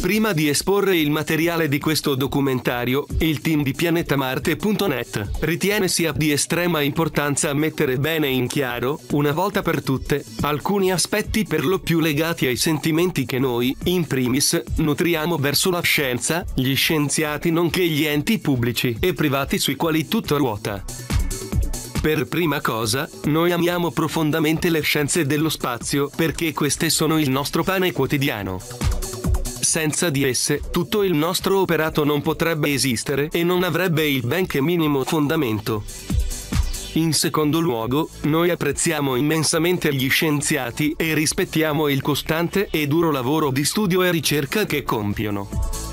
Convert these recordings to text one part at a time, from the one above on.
Prima di esporre il materiale di questo documentario, il team di pianetamarte.net ritiene sia di estrema importanza mettere bene in chiaro, una volta per tutte, alcuni aspetti per lo più legati ai sentimenti che noi, in primis, nutriamo verso la scienza, gli scienziati nonché gli enti pubblici e privati sui quali tutto ruota. Per prima cosa, noi amiamo profondamente le scienze dello spazio perché queste sono il nostro pane quotidiano. Senza di esse, tutto il nostro operato non potrebbe esistere e non avrebbe il benché minimo fondamento. In secondo luogo, noi apprezziamo immensamente gli scienziati e rispettiamo il costante e duro lavoro di studio e ricerca che compiono.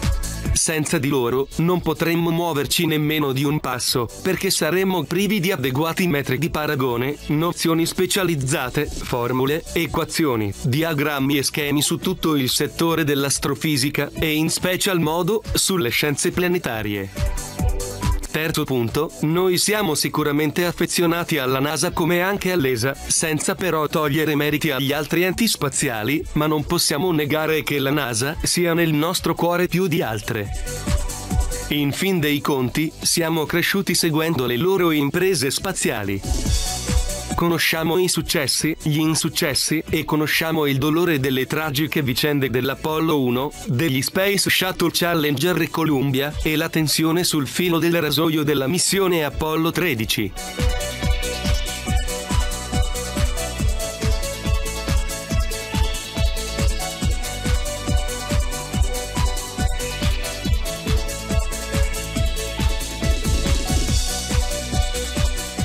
Senza di loro non potremmo muoverci nemmeno di un passo, perché saremmo privi di adeguati metri di paragone, nozioni specializzate, formule, equazioni, diagrammi e schemi su tutto il settore dell'astrofisica e in special modo sulle scienze planetarie. Terzo punto, noi siamo sicuramente affezionati alla NASA come anche all'ESA, senza però togliere meriti agli altri enti spaziali, ma non possiamo negare che la NASA sia nel nostro cuore più di altre. In fin dei conti, siamo cresciuti seguendo le loro imprese spaziali. Conosciamo i successi, gli insuccessi e conosciamo il dolore delle tragiche vicende dell'Apollo 1, degli Space Shuttle Challenger e Columbia e la tensione sul filo del rasoio della missione Apollo 13.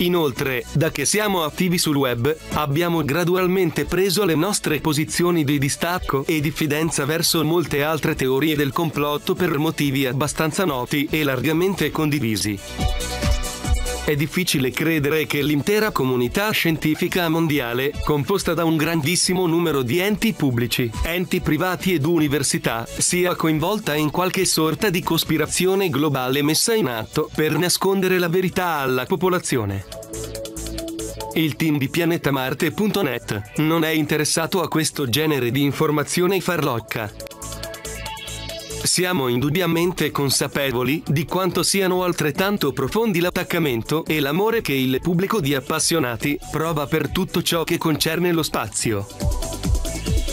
Inoltre, da che siamo attivi sul web, abbiamo gradualmente preso le nostre posizioni di distacco e diffidenza verso molte altre teorie del complotto per motivi abbastanza noti e largamente condivisi. È difficile credere che l'intera comunità scientifica mondiale, composta da un grandissimo numero di enti pubblici, enti privati ed università, sia coinvolta in qualche sorta di cospirazione globale messa in atto per nascondere la verità alla popolazione. Il team di pianetamarte.net non è interessato a questo genere di informazione farlocca. Siamo indubbiamente consapevoli di quanto siano altrettanto profondi l'attaccamento e l'amore che il pubblico di appassionati prova per tutto ciò che concerne lo spazio.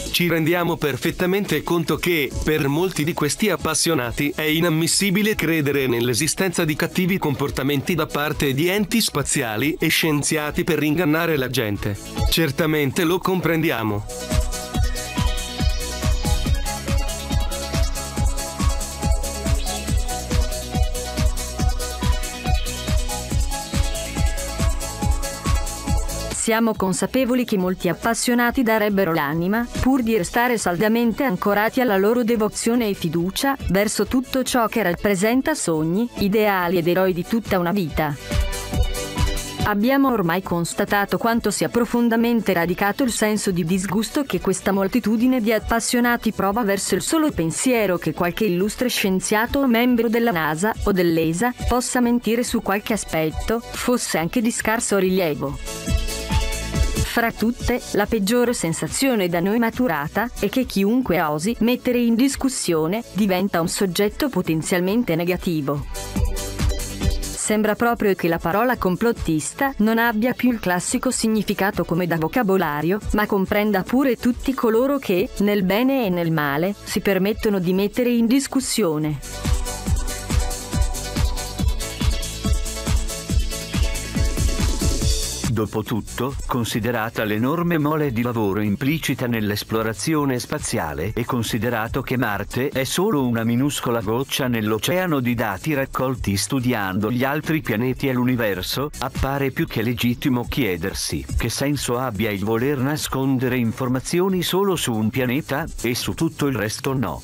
Ci rendiamo perfettamente conto che, per molti di questi appassionati, è inammissibile credere nell'esistenza di cattivi comportamenti da parte di enti spaziali e scienziati per ingannare la gente. Certamente lo comprendiamo. Siamo consapevoli che molti appassionati darebbero l'anima, pur di restare saldamente ancorati alla loro devozione e fiducia, verso tutto ciò che rappresenta sogni, ideali ed eroi di tutta una vita. Abbiamo ormai constatato quanto sia profondamente radicato il senso di disgusto che questa moltitudine di appassionati prova verso il solo pensiero che qualche illustre scienziato o membro della NASA o dell'ESA possa mentire su qualche aspetto, fosse anche di scarso rilievo. Fra tutte, la peggiore sensazione da noi maturata è che chiunque osi mettere in discussione diventa un soggetto potenzialmente negativo. Sembra proprio che la parola complottista non abbia più il classico significato come da vocabolario, ma comprenda pure tutti coloro che, nel bene e nel male, si permettono di mettere in discussione. Dopotutto, considerata l'enorme mole di lavoro implicita nell'esplorazione spaziale e considerato che Marte è solo una minuscola goccia nell'oceano di dati raccolti studiando gli altri pianeti e l'universo, appare più che legittimo chiedersi che senso abbia il voler nascondere informazioni solo su un pianeta e su tutto il resto no.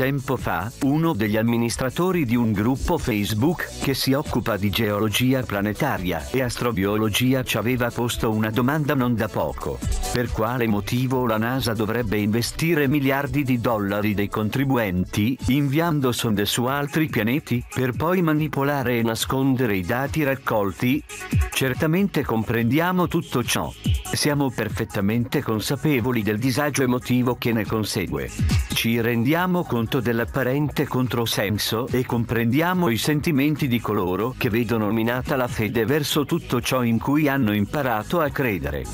Tempo fa, uno degli amministratori di un gruppo Facebook che si occupa di geologia planetaria e astrobiologia ci aveva posto una domanda non da poco. Per quale motivo la NASA dovrebbe investire miliardi di dollari dei contribuenti inviando sonde su altri pianeti per poi manipolare e nascondere i dati raccolti? Certamente comprendiamo tutto ciò. Siamo perfettamente consapevoli del disagio emotivo che ne consegue. Ci rendiamo conto dell'apparente controsenso e comprendiamo i sentimenti di coloro che vedono minata la fede verso tutto ciò in cui hanno imparato a credere.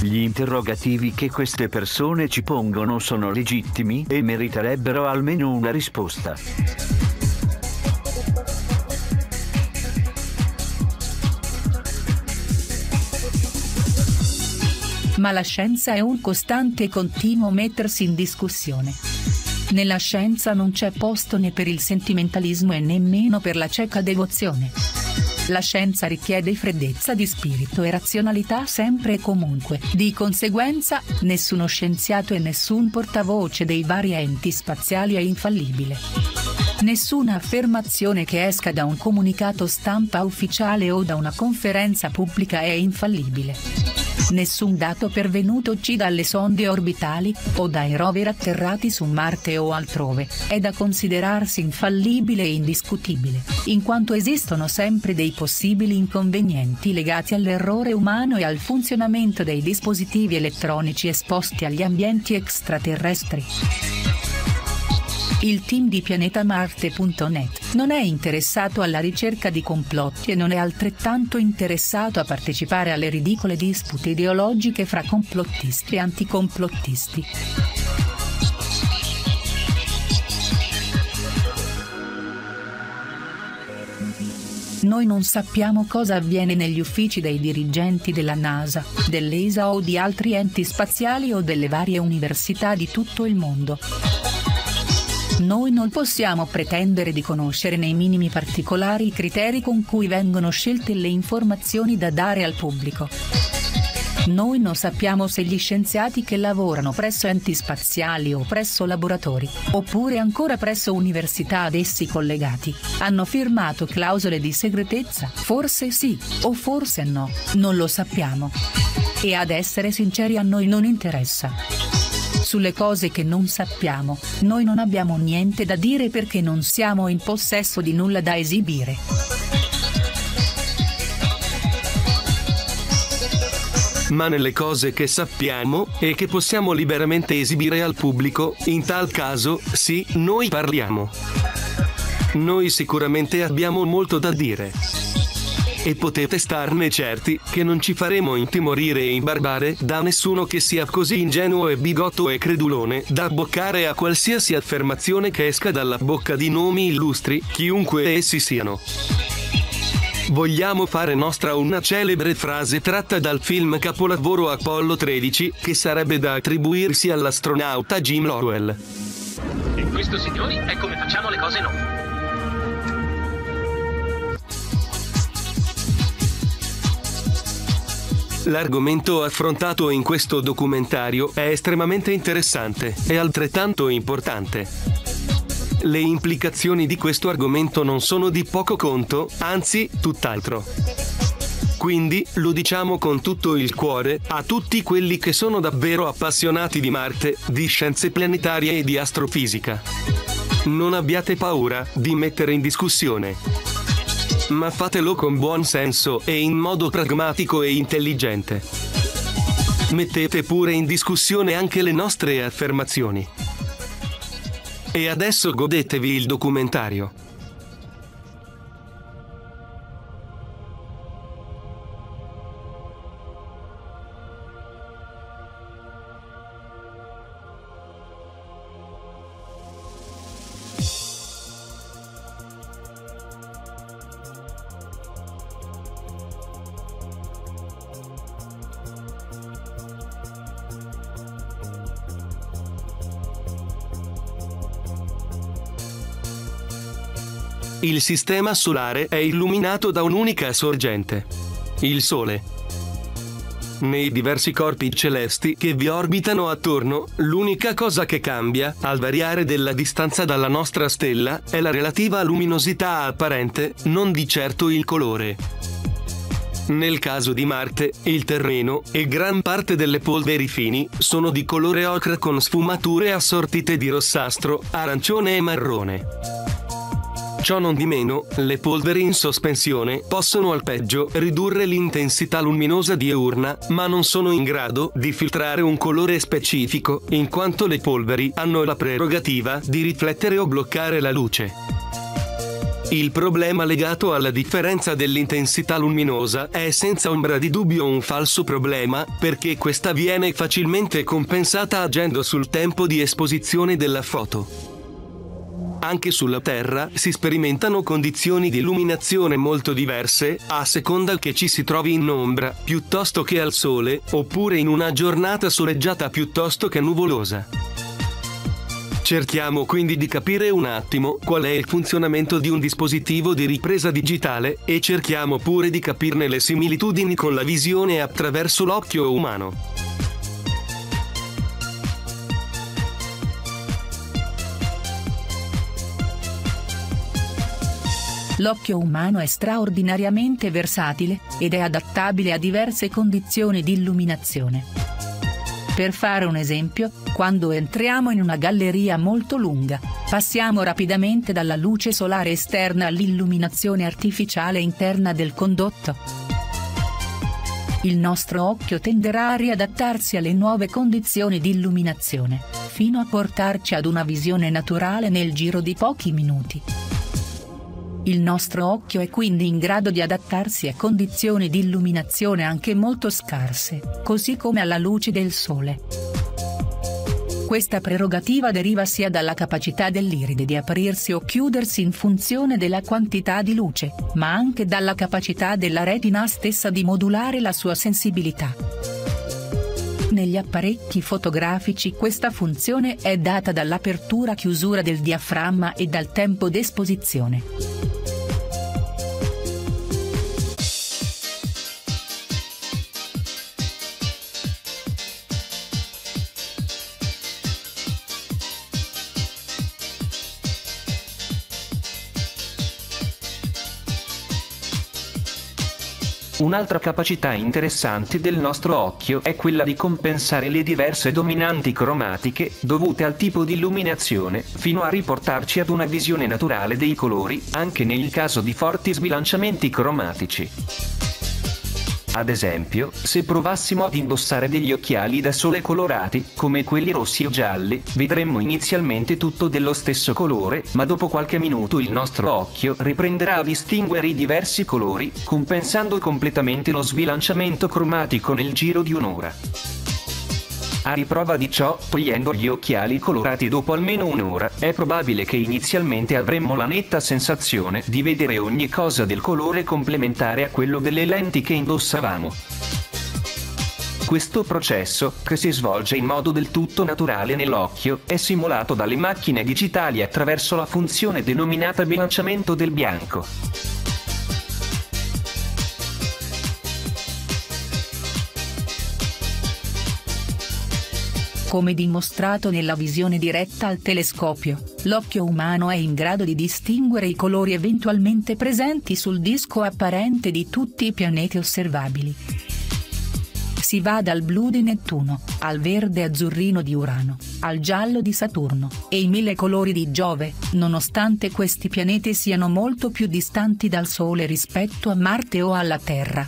Gli interrogativi che queste persone ci pongono sono legittimi e meriterebbero almeno una risposta. Ma la scienza è un costante e continuo mettersi in discussione. Nella scienza non c'è posto né per il sentimentalismo e nemmeno per la cieca devozione. La scienza richiede freddezza di spirito e razionalità sempre e comunque. Di conseguenza, nessuno scienziato e nessun portavoce dei vari enti spaziali è infallibile. Nessuna affermazione che esca da un comunicato stampa ufficiale o da una conferenza pubblica è infallibile. Nessun dato pervenuto ci dalle sonde orbitali o dai rover atterrati su Marte o altrove è da considerarsi infallibile e indiscutibile, in quanto esistono sempre dei possibili inconvenienti legati all'errore umano e al funzionamento dei dispositivi elettronici esposti agli ambienti extraterrestri. Il team di pianetamarte.net non è interessato alla ricerca di complotti e non è altrettanto interessato a partecipare alle ridicole dispute ideologiche fra complottisti e anticomplottisti. Noi non sappiamo cosa avviene negli uffici dei dirigenti della NASA, dell'ESA o di altri enti spaziali o delle varie università di tutto il mondo. Noi non possiamo pretendere di conoscere nei minimi particolari i criteri con cui vengono scelte le informazioni da dare al pubblico. Noi non sappiamo se gli scienziati che lavorano presso enti spaziali o presso laboratori, oppure ancora presso università ad essi collegati, hanno firmato clausole di segretezza. Forse sì, o forse no, non lo sappiamo. E ad essere sinceri a noi non interessa sulle cose che non sappiamo, noi non abbiamo niente da dire perché non siamo in possesso di nulla da esibire. Ma nelle cose che sappiamo e che possiamo liberamente esibire al pubblico, in tal caso, sì, noi parliamo. Noi sicuramente abbiamo molto da dire e potete starne certi che non ci faremo intimorire e imbarbare da nessuno che sia così ingenuo e bigotto e credulone da abboccare a qualsiasi affermazione che esca dalla bocca di nomi illustri, chiunque essi siano. Vogliamo fare nostra una celebre frase tratta dal film capolavoro Apollo 13, che sarebbe da attribuirsi all'astronauta Jim Lowell. E questo, signori, è come facciamo le cose noi. L'argomento affrontato in questo documentario è estremamente interessante e altrettanto importante. Le implicazioni di questo argomento non sono di poco conto, anzi, tutt'altro. Quindi, lo diciamo con tutto il cuore, a tutti quelli che sono davvero appassionati di Marte, di scienze planetarie e di astrofisica. Non abbiate paura di mettere in discussione ma fatelo con buon senso e in modo pragmatico e intelligente. Mettete pure in discussione anche le nostre affermazioni. E adesso godetevi il documentario. Il sistema solare è illuminato da un'unica sorgente, il Sole. Nei diversi corpi celesti che vi orbitano attorno, l'unica cosa che cambia, al variare della distanza dalla nostra stella, è la relativa luminosità apparente, non di certo il colore. Nel caso di Marte, il terreno e gran parte delle polveri fini sono di colore ocra con sfumature assortite di rossastro, arancione e marrone. Ciò non di meno, le polveri in sospensione possono al peggio ridurre l'intensità luminosa diurna, ma non sono in grado di filtrare un colore specifico, in quanto le polveri hanno la prerogativa di riflettere o bloccare la luce. Il problema legato alla differenza dell'intensità luminosa è senza ombra di dubbio un falso problema, perché questa viene facilmente compensata agendo sul tempo di esposizione della foto. Anche sulla Terra si sperimentano condizioni di illuminazione molto diverse, a seconda che ci si trovi in ombra, piuttosto che al sole, oppure in una giornata soleggiata piuttosto che nuvolosa. Cerchiamo quindi di capire un attimo qual è il funzionamento di un dispositivo di ripresa digitale e cerchiamo pure di capirne le similitudini con la visione attraverso l'occhio umano. L'occhio umano è straordinariamente versatile ed è adattabile a diverse condizioni di illuminazione. Per fare un esempio, quando entriamo in una galleria molto lunga, passiamo rapidamente dalla luce solare esterna all'illuminazione artificiale interna del condotto. Il nostro occhio tenderà a riadattarsi alle nuove condizioni di illuminazione, fino a portarci ad una visione naturale nel giro di pochi minuti. Il nostro occhio è quindi in grado di adattarsi a condizioni di illuminazione anche molto scarse, così come alla luce del sole. Questa prerogativa deriva sia dalla capacità dell'iride di aprirsi o chiudersi in funzione della quantità di luce, ma anche dalla capacità della retina stessa di modulare la sua sensibilità. Negli apparecchi fotografici questa funzione è data dall'apertura-chiusura del diaframma e dal tempo d'esposizione. Un'altra capacità interessante del nostro occhio è quella di compensare le diverse dominanti cromatiche dovute al tipo di illuminazione, fino a riportarci ad una visione naturale dei colori, anche nel caso di forti sbilanciamenti cromatici. Ad esempio, se provassimo ad indossare degli occhiali da sole colorati, come quelli rossi o gialli, vedremmo inizialmente tutto dello stesso colore, ma dopo qualche minuto il nostro occhio riprenderà a distinguere i diversi colori, compensando completamente lo sbilanciamento cromatico nel giro di un'ora. A riprova di ciò, togliendo gli occhiali colorati dopo almeno un'ora, è probabile che inizialmente avremmo la netta sensazione di vedere ogni cosa del colore complementare a quello delle lenti che indossavamo. Questo processo, che si svolge in modo del tutto naturale nell'occhio, è simulato dalle macchine digitali attraverso la funzione denominata bilanciamento del bianco. Come dimostrato nella visione diretta al telescopio, l'occhio umano è in grado di distinguere i colori eventualmente presenti sul disco apparente di tutti i pianeti osservabili. Si va dal blu di Nettuno, al verde azzurrino di Urano, al giallo di Saturno, e i mille colori di Giove, nonostante questi pianeti siano molto più distanti dal Sole rispetto a Marte o alla Terra.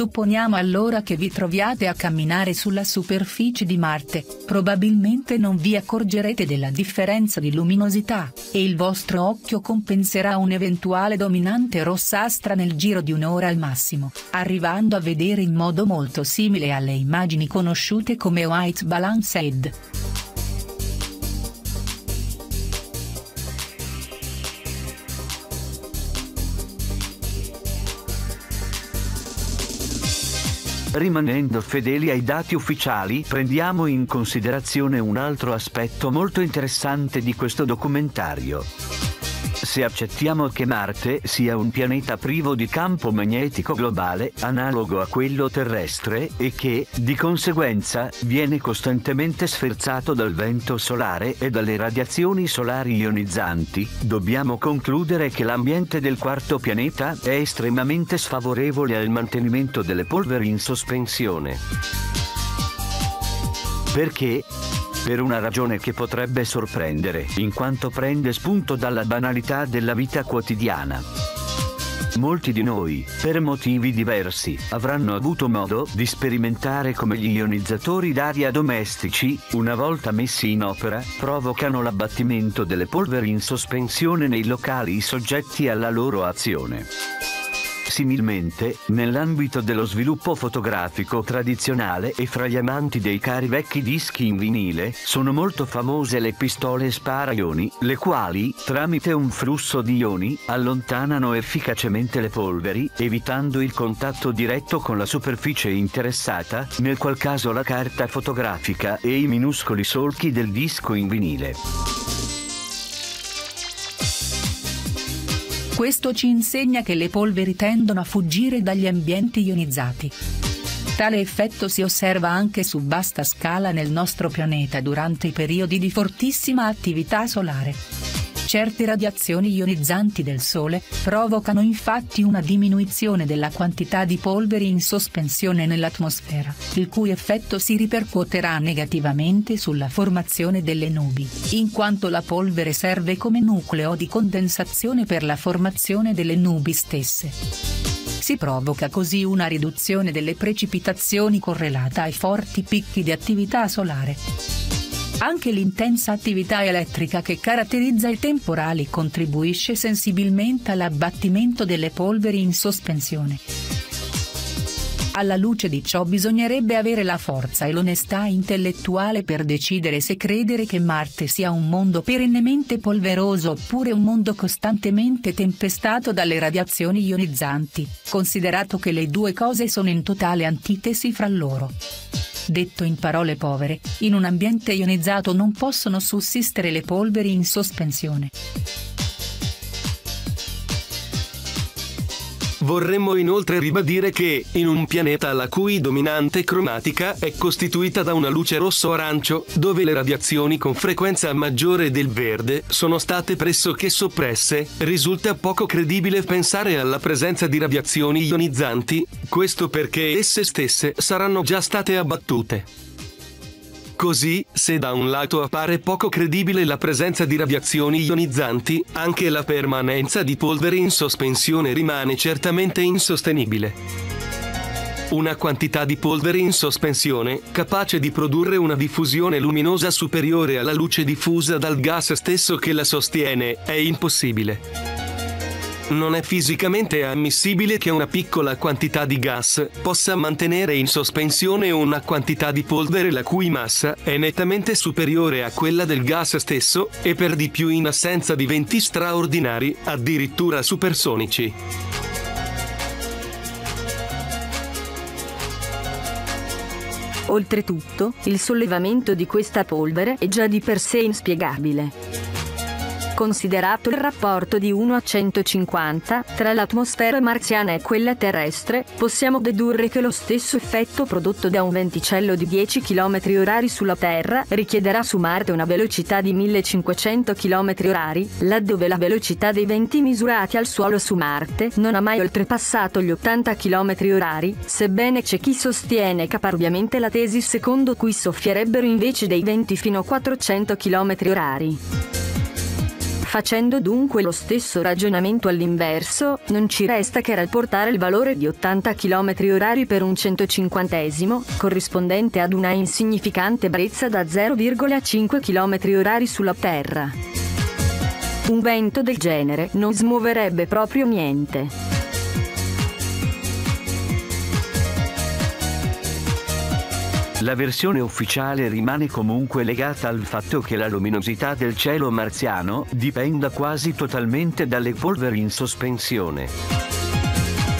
Supponiamo allora che vi troviate a camminare sulla superficie di Marte, probabilmente non vi accorgerete della differenza di luminosità, e il vostro occhio compenserà un'eventuale dominante rossastra nel giro di un'ora al massimo, arrivando a vedere in modo molto simile alle immagini conosciute come White Balanced. Rimanendo fedeli ai dati ufficiali, prendiamo in considerazione un altro aspetto molto interessante di questo documentario. Se accettiamo che Marte sia un pianeta privo di campo magnetico globale, analogo a quello terrestre, e che, di conseguenza, viene costantemente sferzato dal vento solare e dalle radiazioni solari ionizzanti, dobbiamo concludere che l'ambiente del quarto pianeta è estremamente sfavorevole al mantenimento delle polveri in sospensione. Perché? Per una ragione che potrebbe sorprendere, in quanto prende spunto dalla banalità della vita quotidiana. Molti di noi, per motivi diversi, avranno avuto modo di sperimentare come gli ionizzatori d'aria domestici, una volta messi in opera, provocano l'abbattimento delle polveri in sospensione nei locali soggetti alla loro azione. Similmente, nell'ambito dello sviluppo fotografico tradizionale e fra gli amanti dei cari vecchi dischi in vinile, sono molto famose le pistole spara-ioni, le quali, tramite un flusso di ioni, allontanano efficacemente le polveri, evitando il contatto diretto con la superficie interessata, nel qual caso la carta fotografica e i minuscoli solchi del disco in vinile. Questo ci insegna che le polveri tendono a fuggire dagli ambienti ionizzati. Tale effetto si osserva anche su vasta scala nel nostro pianeta durante i periodi di fortissima attività solare. Certe radiazioni ionizzanti del Sole provocano infatti una diminuzione della quantità di polveri in sospensione nell'atmosfera, il cui effetto si ripercuoterà negativamente sulla formazione delle nubi, in quanto la polvere serve come nucleo di condensazione per la formazione delle nubi stesse. Si provoca così una riduzione delle precipitazioni correlata ai forti picchi di attività solare. Anche l'intensa attività elettrica che caratterizza i temporali contribuisce sensibilmente all'abbattimento delle polveri in sospensione. Alla luce di ciò bisognerebbe avere la forza e l'onestà intellettuale per decidere se credere che Marte sia un mondo perennemente polveroso oppure un mondo costantemente tempestato dalle radiazioni ionizzanti, considerato che le due cose sono in totale antitesi fra loro. Detto in parole povere, in un ambiente ionizzato non possono sussistere le polveri in sospensione. Vorremmo inoltre ribadire che, in un pianeta la cui dominante cromatica è costituita da una luce rosso-arancio, dove le radiazioni con frequenza maggiore del verde sono state pressoché soppresse, risulta poco credibile pensare alla presenza di radiazioni ionizzanti, questo perché esse stesse saranno già state abbattute. Così, se da un lato appare poco credibile la presenza di radiazioni ionizzanti, anche la permanenza di polvere in sospensione rimane certamente insostenibile. Una quantità di polvere in sospensione, capace di produrre una diffusione luminosa superiore alla luce diffusa dal gas stesso che la sostiene, è impossibile. Non è fisicamente ammissibile che una piccola quantità di gas possa mantenere in sospensione una quantità di polvere la cui massa è nettamente superiore a quella del gas stesso e per di più in assenza di venti straordinari, addirittura supersonici. Oltretutto, il sollevamento di questa polvere è già di per sé inspiegabile. Considerato il rapporto di 1 a 150 tra l'atmosfera marziana e quella terrestre, possiamo dedurre che lo stesso effetto prodotto da un venticello di 10 km orari sulla Terra richiederà su Marte una velocità di 1500 km orari, laddove la velocità dei venti misurati al suolo su Marte non ha mai oltrepassato gli 80 km orari, sebbene c'è chi sostiene caparbiamente la tesi secondo cui soffierebbero invece dei venti fino a 400 km orari. Facendo dunque lo stesso ragionamento all'inverso, non ci resta che rapportare il valore di 80 km orari per un 150, corrispondente ad una insignificante brezza da 0,5 km orari sulla Terra. Un vento del genere non smuoverebbe proprio niente. La versione ufficiale rimane comunque legata al fatto che la luminosità del cielo marziano dipenda quasi totalmente dalle polveri in sospensione.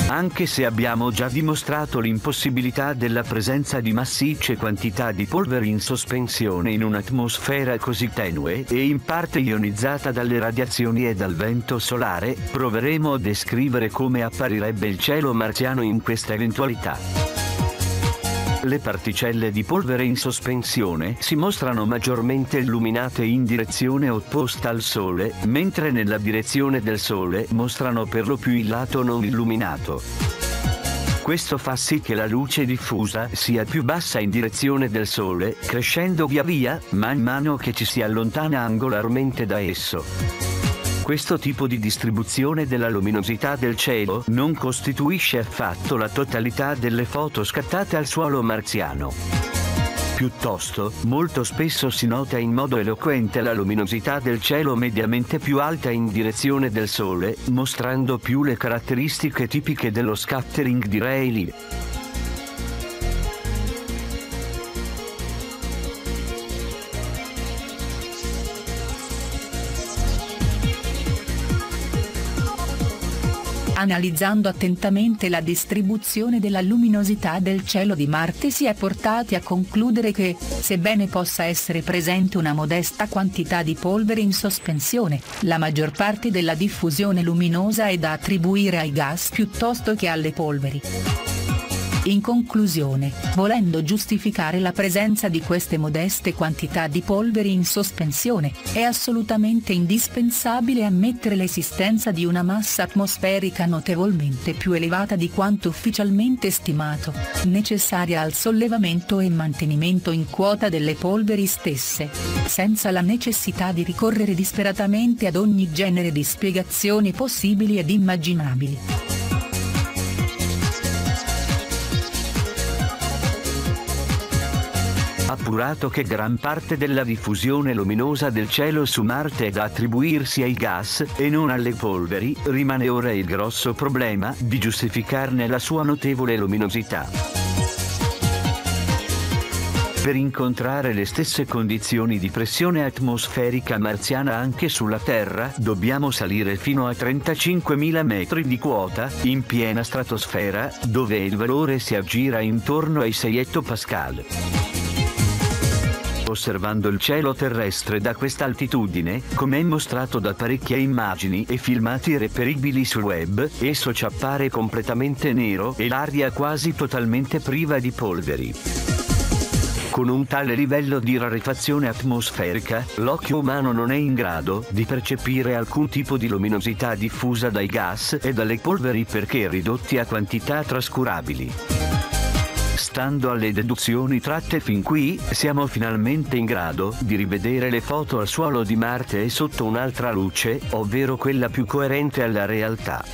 Anche se abbiamo già dimostrato l'impossibilità della presenza di massicce quantità di polvere in sospensione in un'atmosfera così tenue e in parte ionizzata dalle radiazioni e dal vento solare, proveremo a descrivere come apparirebbe il cielo marziano in questa eventualità. Le particelle di polvere in sospensione si mostrano maggiormente illuminate in direzione opposta al Sole, mentre nella direzione del Sole mostrano per lo più il lato non illuminato. Questo fa sì che la luce diffusa sia più bassa in direzione del Sole, crescendo via via, man mano che ci si allontana angolarmente da esso. Questo tipo di distribuzione della luminosità del cielo non costituisce affatto la totalità delle foto scattate al suolo marziano. Piuttosto, molto spesso si nota in modo eloquente la luminosità del cielo mediamente più alta in direzione del Sole, mostrando più le caratteristiche tipiche dello scattering di Rayleigh. Analizzando attentamente la distribuzione della luminosità del cielo di Marte si è portati a concludere che, sebbene possa essere presente una modesta quantità di polvere in sospensione, la maggior parte della diffusione luminosa è da attribuire ai gas piuttosto che alle polveri. In conclusione, volendo giustificare la presenza di queste modeste quantità di polveri in sospensione, è assolutamente indispensabile ammettere l'esistenza di una massa atmosferica notevolmente più elevata di quanto ufficialmente stimato, necessaria al sollevamento e mantenimento in quota delle polveri stesse, senza la necessità di ricorrere disperatamente ad ogni genere di spiegazioni possibili ed immaginabili. Appurato che gran parte della diffusione luminosa del cielo su Marte è da attribuirsi ai gas e non alle polveri, rimane ora il grosso problema di giustificarne la sua notevole luminosità. Per incontrare le stesse condizioni di pressione atmosferica marziana anche sulla Terra, dobbiamo salire fino a 35.000 metri di quota, in piena stratosfera, dove il valore si aggira intorno ai 6 ettopascal. Osservando il cielo terrestre da questa altitudine, come è mostrato da parecchie immagini e filmati reperibili sul web, esso ci appare completamente nero e l'aria quasi totalmente priva di polveri. Con un tale livello di rarefazione atmosferica, l'occhio umano non è in grado di percepire alcun tipo di luminosità diffusa dai gas e dalle polveri perché ridotti a quantità trascurabili. Stando alle deduzioni tratte fin qui, siamo finalmente in grado di rivedere le foto al suolo di Marte e sotto un'altra luce, ovvero quella più coerente alla realtà.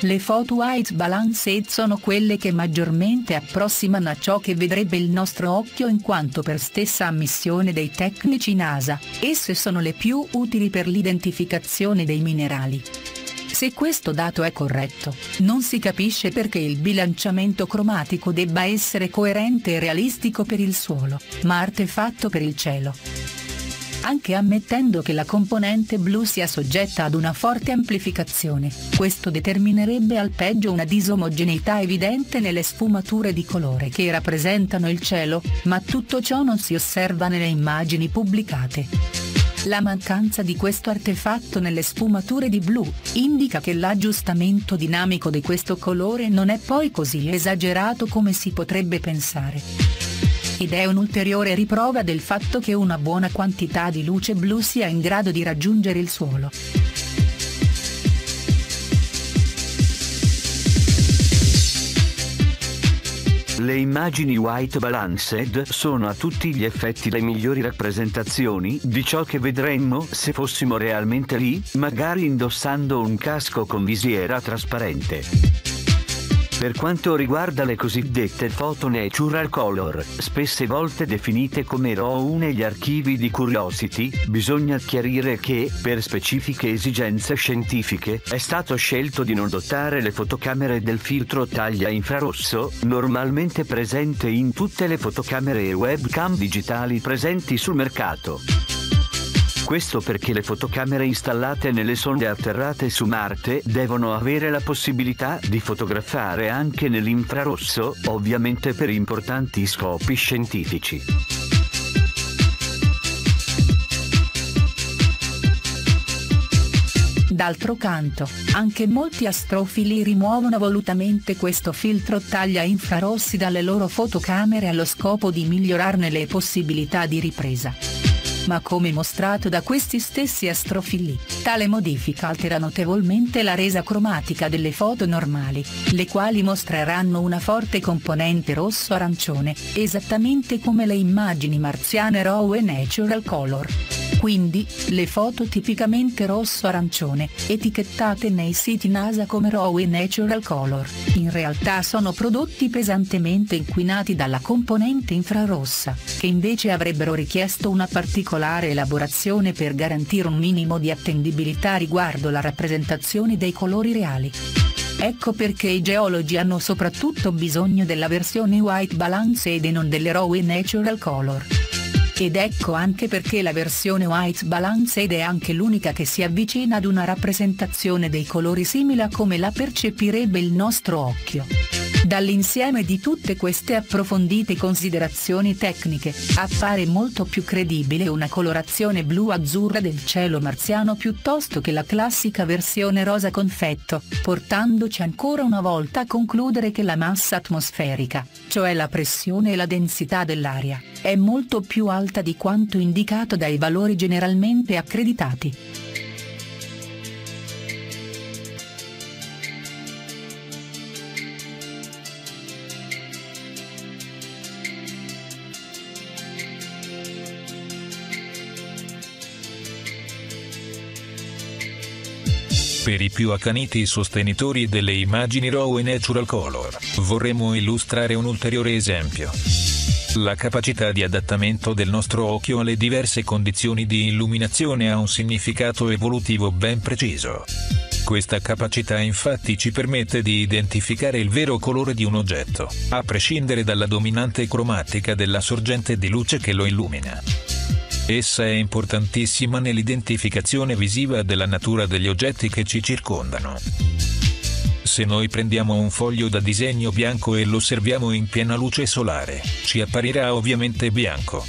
Le foto white balanced sono quelle che maggiormente approssimano a ciò che vedrebbe il nostro occhio in quanto per stessa ammissione dei tecnici NASA, esse sono le più utili per l'identificazione dei minerali. Se questo dato è corretto, non si capisce perché il bilanciamento cromatico debba essere coerente e realistico per il suolo, ma artefatto per il cielo. Anche ammettendo che la componente blu sia soggetta ad una forte amplificazione, questo determinerebbe al peggio una disomogeneità evidente nelle sfumature di colore che rappresentano il cielo, ma tutto ciò non si osserva nelle immagini pubblicate. La mancanza di questo artefatto nelle sfumature di blu, indica che l'aggiustamento dinamico di questo colore non è poi così esagerato come si potrebbe pensare. Ed è un'ulteriore riprova del fatto che una buona quantità di luce blu sia in grado di raggiungere il suolo. Le immagini white balanced sono a tutti gli effetti le migliori rappresentazioni di ciò che vedremmo se fossimo realmente lì, magari indossando un casco con visiera trasparente. Per quanto riguarda le cosiddette foto natural color, spesse volte definite come RAW negli archivi di Curiosity, bisogna chiarire che, per specifiche esigenze scientifiche, è stato scelto di non dotare le fotocamere del filtro taglia infrarosso, normalmente presente in tutte le fotocamere e webcam digitali presenti sul mercato. Questo perché le fotocamere installate nelle sonde atterrate su Marte devono avere la possibilità di fotografare anche nell'infrarosso, ovviamente per importanti scopi scientifici. D'altro canto, anche molti astrofili rimuovono volutamente questo filtro taglia infrarossi dalle loro fotocamere allo scopo di migliorarne le possibilità di ripresa. Ma come mostrato da questi stessi astrofili, tale modifica altera notevolmente la resa cromatica delle foto normali, le quali mostreranno una forte componente rosso-arancione, esattamente come le immagini marziane RAW e Natural Color. Quindi, le foto tipicamente rosso-arancione, etichettate nei siti NASA come RAW e Natural Color, in realtà sono prodotti pesantemente inquinati dalla componente infrarossa, che invece avrebbero richiesto una particolare elaborazione per garantire un minimo di attendibilità riguardo la rappresentazione dei colori reali. Ecco perché i geologi hanno soprattutto bisogno della versione white balance e non delle RAW e Natural Color. Ed ecco anche perché la versione White Balanced è anche l'unica che si avvicina ad una rappresentazione dei colori simile a come la percepirebbe il nostro occhio. Dall'insieme di tutte queste approfondite considerazioni tecniche, appare molto più credibile una colorazione blu-azzurra del cielo marziano piuttosto che la classica versione rosa confetto, portandoci ancora una volta a concludere che la massa atmosferica, cioè la pressione e la densità dell'aria, è molto più alta di quanto indicato dai valori generalmente accreditati. Per i più accaniti sostenitori delle immagini RAW e Natural Color, vorremmo illustrare un ulteriore esempio. La capacità di adattamento del nostro occhio alle diverse condizioni di illuminazione ha un significato evolutivo ben preciso. Questa capacità infatti ci permette di identificare il vero colore di un oggetto, a prescindere dalla dominante cromatica della sorgente di luce che lo illumina. Essa è importantissima nell'identificazione visiva della natura degli oggetti che ci circondano. Se noi prendiamo un foglio da disegno bianco e lo osserviamo in piena luce solare, ci apparirà ovviamente bianco.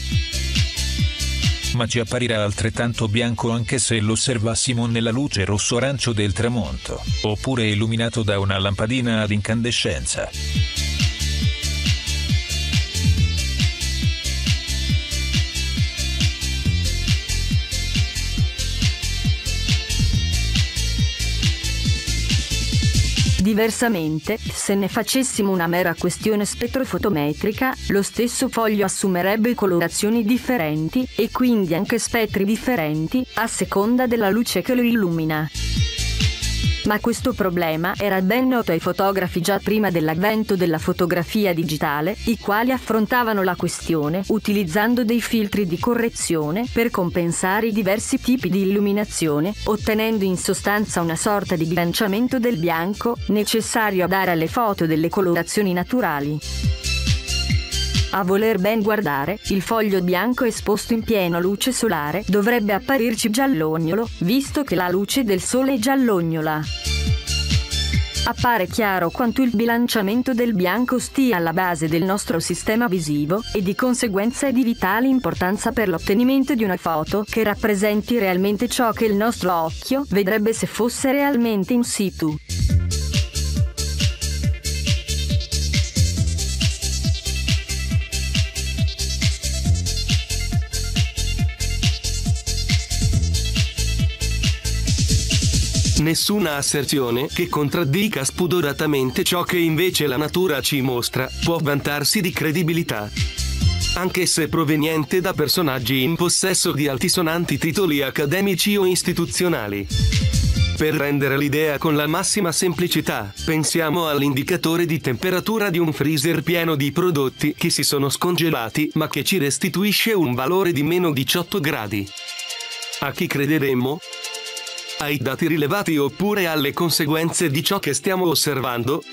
Ma ci apparirà altrettanto bianco anche se lo osservassimo nella luce rosso-arancio del tramonto, oppure illuminato da una lampadina ad incandescenza. Diversamente, se ne facessimo una mera questione spettrofotometrica, lo stesso foglio assumerebbe colorazioni differenti, e quindi anche spettri differenti, a seconda della luce che lo illumina. Ma questo problema era ben noto ai fotografi già prima dell'avvento della fotografia digitale, i quali affrontavano la questione utilizzando dei filtri di correzione per compensare i diversi tipi di illuminazione, ottenendo in sostanza una sorta di bilanciamento del bianco, necessario a dare alle foto delle colorazioni naturali. A voler ben guardare, il foglio bianco esposto in piena luce solare dovrebbe apparirci giallognolo, visto che la luce del sole è giallognola. Appare chiaro quanto il bilanciamento del bianco stia alla base del nostro sistema visivo, e di conseguenza è di vitale importanza per l'ottenimento di una foto che rappresenti realmente ciò che il nostro occhio vedrebbe se fosse realmente in situ. Nessuna asserzione che contraddica spudoratamente ciò che invece la natura ci mostra può vantarsi di credibilità. Anche se proveniente da personaggi in possesso di altisonanti titoli accademici o istituzionali. Per rendere l'idea con la massima semplicità, pensiamo all'indicatore di temperatura di un freezer pieno di prodotti che si sono scongelati ma che ci restituisce un valore di meno 18 gradi. A chi crederemmo? Ai dati rilevati oppure alle conseguenze di ciò che stiamo osservando?